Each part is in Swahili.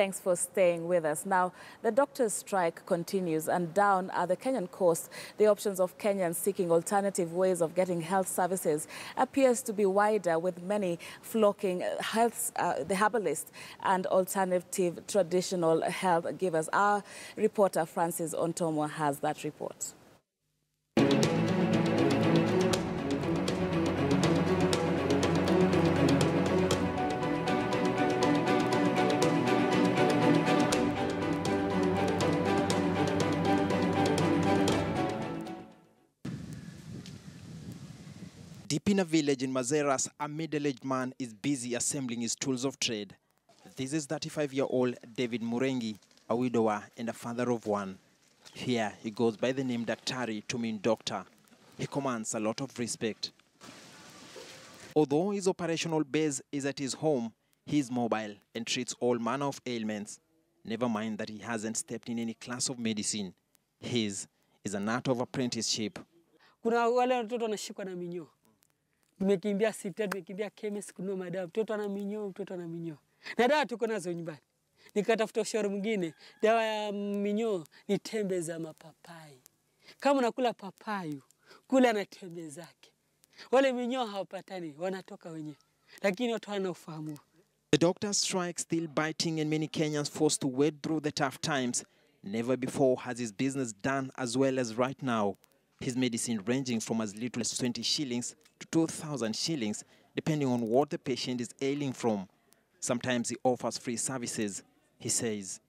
Thanks for staying with us. Now, the doctors' strike continues, and down at the Kenyan coast, the options of Kenyans seeking alternative ways of getting health services appears to be wider, with many flocking health, uh, the herbalist and alternative traditional health givers. Our reporter Francis Ontomo has that report. Deep in a village in Mazeras, a middle-aged man is busy assembling his tools of trade. This is 35-year-old David Murengi, a widower and a father of one. Here, he goes by the name Daktari to mean doctor. He commands a lot of respect. Although his operational base is at his home, he is mobile and treats all manner of ailments. Never mind that he hasn't stepped in any class of medicine. His is an art of apprenticeship. Kuna wale watoto wanashikwa na minyoo, tumekimbia sita, tumekimbia chemist kununua madawa, mtoto ana minyoo, mtoto ana minyoo, na dawa tuko nazo nyumbani. Nikatafuta ushauri mwingine, dawa ya minyoo ni tembe za mapapai. Kama unakula papayu, kula na tembe zake. Wale minyoo hawapatani, wanatoka wenyewe, lakini watu hawana ufahamu. The doctor's strike still biting and many Kenyans forced to wade through the tough times. Never before has his business done as well as right now. His medicine ranging from as little as 20 shillings to 2,000 shillings, depending on what the patient is ailing from. Sometimes he offers free services. He says,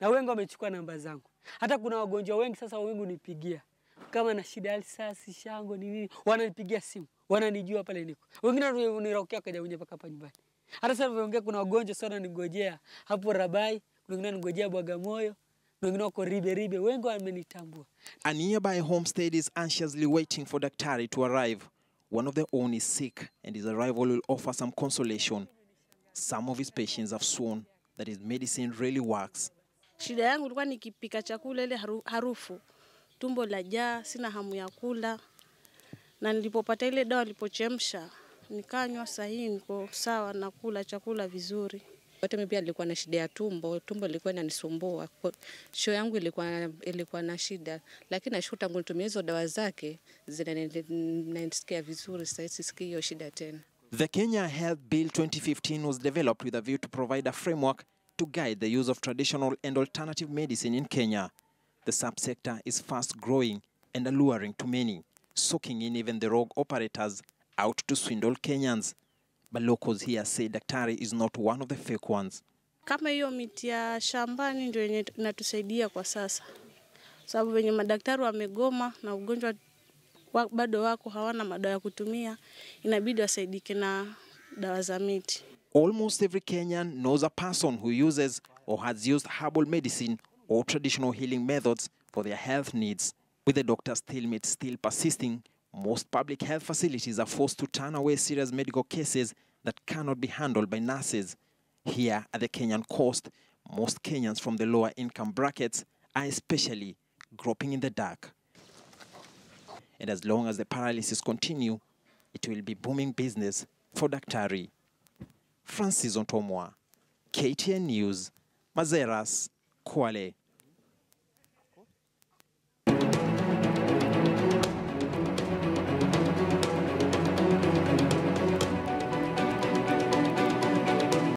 na wengi wamechukua namba zangu. Hata kuna wagonjwa wengi sasa wengi unipigia kama na shida ya alsasi, shango ni nini, wananipigia simu, wananijua pale niko. Wengine wanirokea kaja kuja mpaka hapa nyumbani. Hata sasa nimeongea, kuna wagonjwa sana nigojea hapo Rabai, kuna wengine nigojea Bagamoyo, na wengine wako Ribe Ribe, wengi wamenitambua. a nearby homestead is anxiously waiting for Daktari to arrive. One of their own is sick, and his arrival will offer some consolation. Some of his patients have sworn that his medicine really works. Shida yangu ilikuwa nikipika chakula ile haru, harufu, tumbo la jaa, sina hamu ya kula, na nilipopata ile dawa nilipochemsha nikanywa, sahii niko sawa, nakula chakula vizuri. Hata mimi pia nilikuwa na shida ya tumbo, tumbo lilikuwa inanisumbua. Show yangu ilikuwa ilikuwa na shida, lakini nashukuru tangu nitumia hizo dawa zake zinanisikia vizuri, sasa sisikii hiyo shida tena. The Kenya Health Bill 2015 was developed with a view to provide a framework to guide the use of traditional and alternative medicine in Kenya. The subsector is fast growing and alluring to many, soaking in even the rogue operators out to swindle Kenyans. But locals here say Daktari is not one of the fake ones. Kama hiyo miti ya shambani ndio yenye inatusaidia kwa sasa, sababu wenye madaktari wamegoma na ugonjwa wa, bado wako hawana madawa ya kutumia, inabidi wasaidike na dawa za miti. Almost every Kenyan knows a person who uses or has used herbal medicine or traditional healing methods for their health needs. With the doctor's stalemate still persisting, most public health facilities are forced to turn away serious medical cases that cannot be handled by nurses. Here at the Kenyan coast, most Kenyans from the lower income brackets are especially groping in the dark. And as long as the paralysis continue, it will be booming business for Daktari. Francis Ontomwa, KTN News, Mazeras, Kwale.